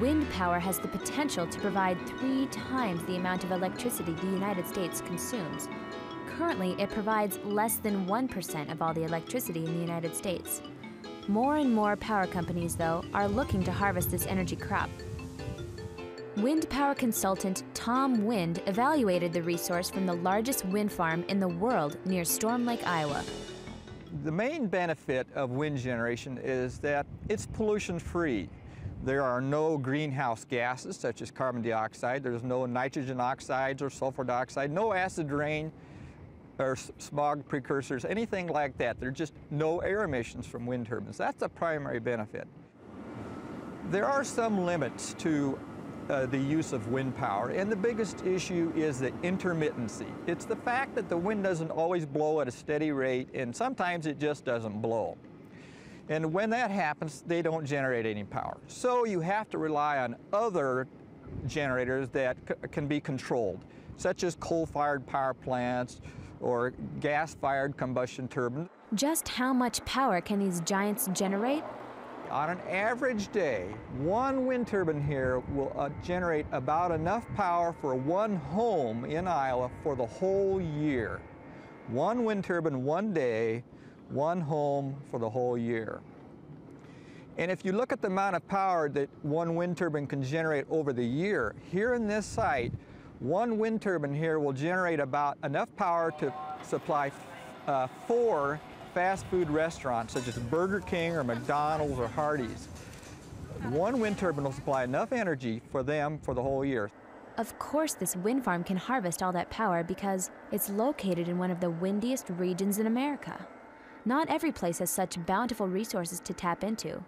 Wind power has the potential to provide three times the amount of electricity the United States consumes. Currently, it provides less than 1% of all the electricity in the United States. More and more power companies, though, are looking to harvest this energy crop. Wind power consultant Tom Wind evaluated the resource from the largest wind farm in the world near Storm Lake, Iowa. The main benefit of wind generation is that it's pollution free. There are no greenhouse gases such as carbon dioxide, there's no nitrogen oxides or sulfur dioxide, no acid rain or smog precursors, anything like that. There's just no air emissions from wind turbines. That's a primary benefit. There are some limits to uh, the use of wind power. And the biggest issue is the intermittency. It's the fact that the wind doesn't always blow at a steady rate and sometimes it just doesn't blow. And when that happens, they don't generate any power. So you have to rely on other generators that can be controlled, such as coal-fired power plants or gas-fired combustion turbines. Just how much power can these giants generate? On an average day, one wind turbine here will uh, generate about enough power for one home in Iowa for the whole year. One wind turbine one day, one home for the whole year. And if you look at the amount of power that one wind turbine can generate over the year, here in this site, one wind turbine here will generate about enough power to supply uh, four fast food restaurants such as Burger King or McDonald's or Hardee's. One wind turbine will supply enough energy for them for the whole year. Of course, this wind farm can harvest all that power because it's located in one of the windiest regions in America. Not every place has such bountiful resources to tap into.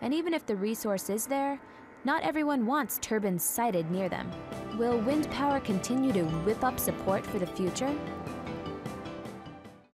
And even if the resource is there, not everyone wants turbines sited near them. Will wind power continue to whip up support for the future?